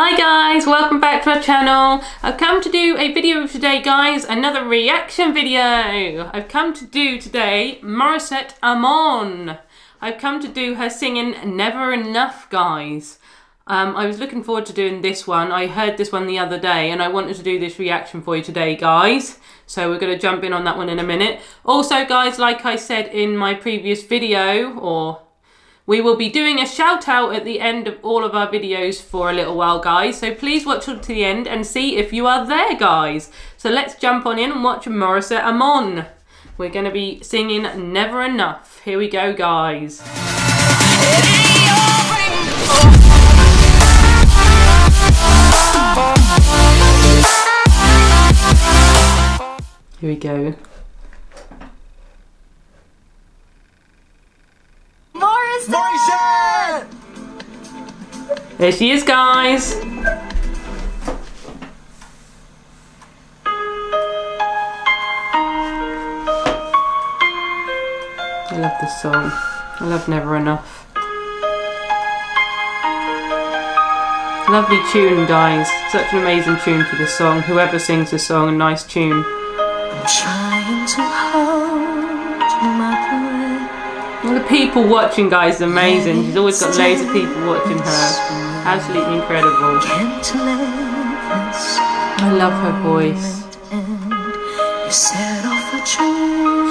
Hi guys, welcome back to our channel. I've come to do a video today guys, another reaction video. I've come to do today Morissette Amon. I've come to do her singing Never Enough guys. Um, I was looking forward to doing this one. I heard this one the other day and I wanted to do this reaction for you today guys. So we're going to jump in on that one in a minute. Also guys, like I said in my previous video or we will be doing a shout out at the end of all of our videos for a little while, guys. So please watch to the end and see if you are there, guys. So let's jump on in and watch Morissette Amon. We're going to be singing Never Enough. Here we go, guys. Here we go. There she is, guys. I love this song. I love Never Enough. Lovely tune, guys. Such an amazing tune for this song. Whoever sings this song, a nice tune. And the people watching, guys, is amazing. She's always got loads of people watching her. Absolutely incredible. I love her voice.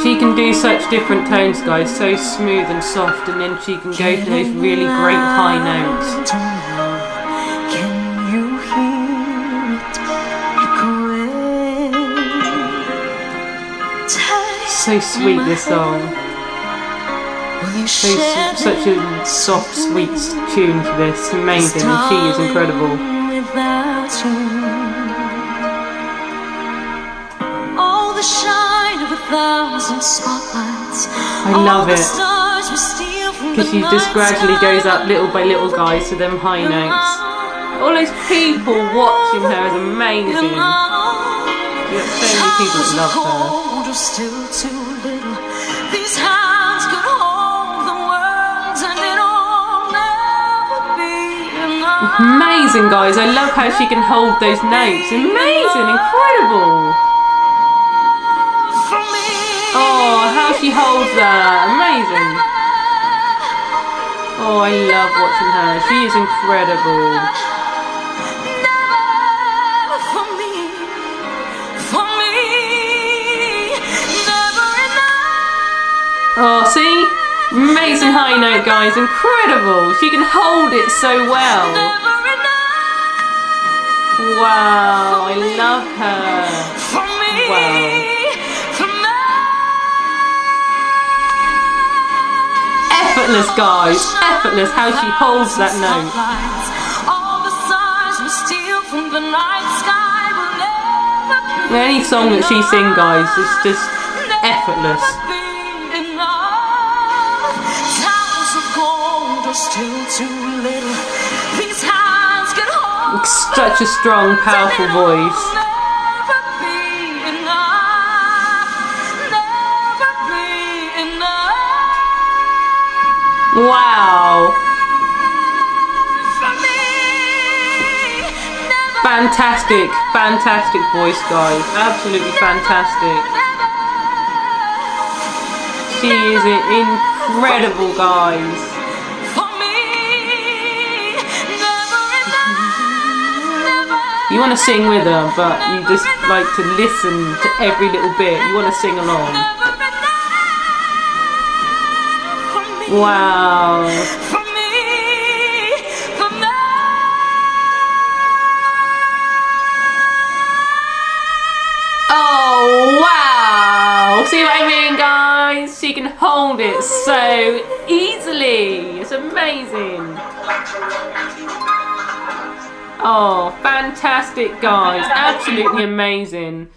She can do such different tones, guys, so smooth and soft, and then she can go for those really great high notes. So sweet, this song. Will you So, share such a soft, sweet tune to this. Amazing, and she is incredible. Without. The shine of a thousand spotlights. I love it. Because she just gradually goes up little by little, guys, to them high notes. All those people watching her is amazing. You've so many people that love her. Amazing, guys. I love how she can hold those notes. Amazing, incredible. Oh, how she holds that. Amazing. Oh, I love watching her. She is incredible. Oh, see? Amazing high note, guys. Incredible. She can hold it so well. Wow, I love her. Wow. Effortless, guys. Effortless how she holds that note. All the stars we steal from the night sky will never be Any song that she sings, guys, is just effortless. Still too little. These hands can hold Such a strong, powerful voice. Never be enough. Never be enough Wow. for me. Never Fantastic, fantastic voice, guys. Absolutely fantastic. She is incredible, guys. You want to sing with her, but you just like to listen to every little bit. You want to sing along. Wow. Oh, wow. See what I mean, guys? She can hold it so easily. It's amazing. Oh, fantastic, guys. Absolutely amazing.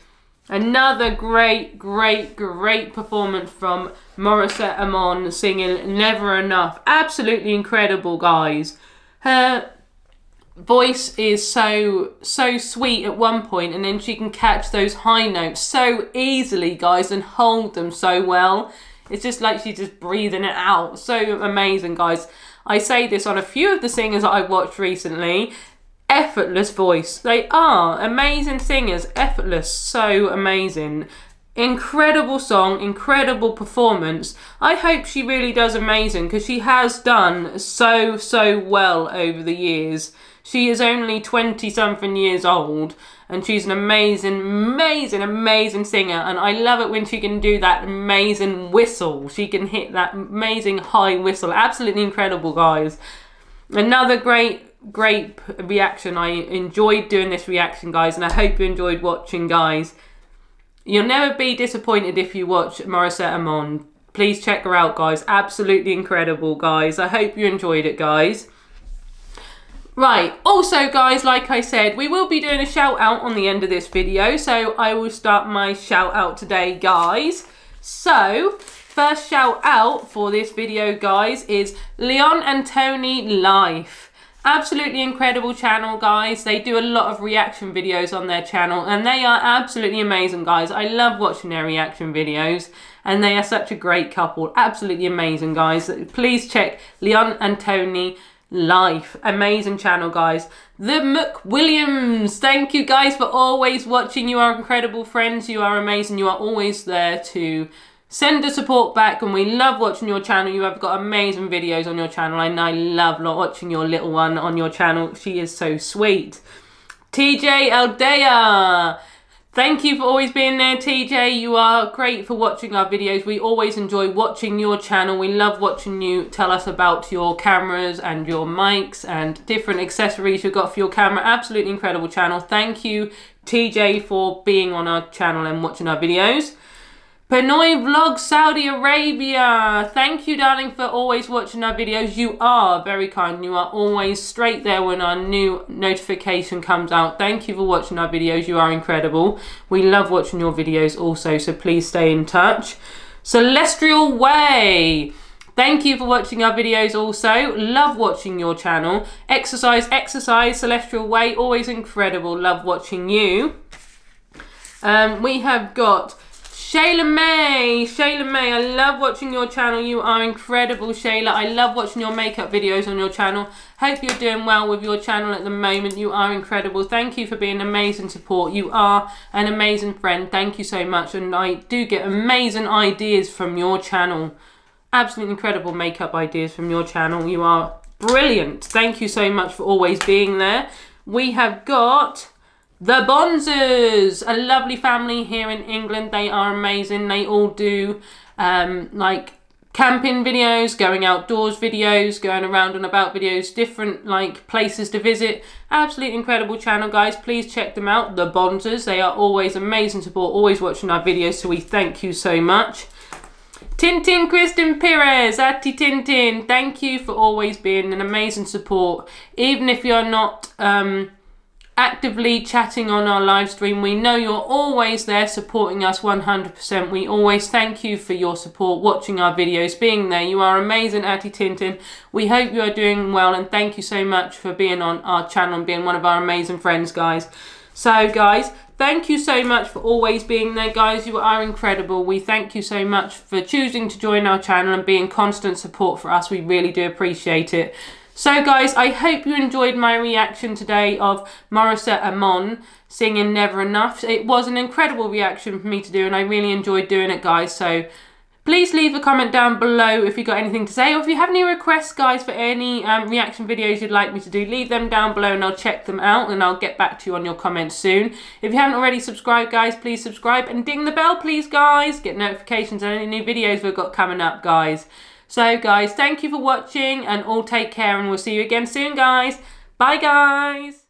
Another great, great, great performance from Morissette Amon singing Never Enough. Absolutely incredible, guys. Her voice is so so sweet at one point and then she can catch those high notes so easily guys and hold them so well it's just like she's just breathing it out so amazing guys i say this on a few of the singers that i've watched recently effortless voice. They are amazing singers, effortless, so amazing. Incredible song, incredible performance. I hope she really does amazing because she has done so, so well over the years. She is only 20 something years old and she's an amazing, amazing, amazing singer. And I love it when she can do that amazing whistle. She can hit that amazing high whistle. Absolutely incredible, guys. Another great great reaction. I enjoyed doing this reaction, guys, and I hope you enjoyed watching, guys. You'll never be disappointed if you watch Morissette Amon. Please check her out, guys. Absolutely incredible, guys. I hope you enjoyed it, guys. Right, also guys, like I said, we will be doing a shout out on the end of this video, so I will start my shout out today, guys. So, first shout out for this video, guys, is Leon and Tony Life. Absolutely incredible channel, guys. They do a lot of reaction videos on their channel and they are absolutely amazing, guys. I love watching their reaction videos and they are such a great couple. Absolutely amazing, guys. Please check Leon and Tony Life. Amazing channel, guys. The McWilliams. Thank you, guys, for always watching. You are incredible friends. You are amazing. You are always there to Send the support back and we love watching your channel. You have got amazing videos on your channel and I love watching your little one on your channel. She is so sweet. TJ Aldea. Thank you for always being there, TJ. You are great for watching our videos. We always enjoy watching your channel. We love watching you tell us about your cameras and your mics and different accessories you've got for your camera. Absolutely incredible channel. Thank you, TJ, for being on our channel and watching our videos. Pinoy Vlog Saudi Arabia. Thank you, darling, for always watching our videos. You are very kind. You are always straight there when our new notification comes out. Thank you for watching our videos. You are incredible. We love watching your videos also, so please stay in touch. Celestial Way. Thank you for watching our videos also. Love watching your channel. Exercise, exercise, Celestial Way. Always incredible. Love watching you. Um, we have got Shayla May, Shayla May, I love watching your channel. You are incredible, Shayla. I love watching your makeup videos on your channel. Hope you're doing well with your channel at the moment. You are incredible. Thank you for being amazing support. You are an amazing friend. Thank you so much. And I do get amazing ideas from your channel. Absolutely incredible makeup ideas from your channel. You are brilliant. Thank you so much for always being there. We have got the Bonzers, a lovely family here in England. They are amazing. They all do um, like camping videos, going outdoors videos, going around and about videos, different like places to visit. Absolutely incredible channel, guys. Please check them out. The Bonzers. They are always amazing support, always watching our videos, so we thank you so much. Tintin Kristen Perez, Ati Tintin, thank you for always being an amazing support. Even if you're not um, actively chatting on our live stream. We know you're always there supporting us 100%. We always thank you for your support, watching our videos, being there. You are amazing, Atty Tintin. We hope you are doing well and thank you so much for being on our channel and being one of our amazing friends, guys. So, guys, thank you so much for always being there, guys. You are incredible. We thank you so much for choosing to join our channel and being constant support for us. We really do appreciate it. So guys, I hope you enjoyed my reaction today of Morissette Amon singing Never Enough. It was an incredible reaction for me to do and I really enjoyed doing it guys. So please leave a comment down below if you got anything to say or if you have any requests guys for any um, reaction videos you'd like me to do leave them down below and I'll check them out and I'll get back to you on your comments soon if you haven't already subscribed guys please subscribe and ding the bell please guys get notifications on any new videos we've got coming up guys so guys, thank you for watching and all take care and we'll see you again soon guys. Bye guys.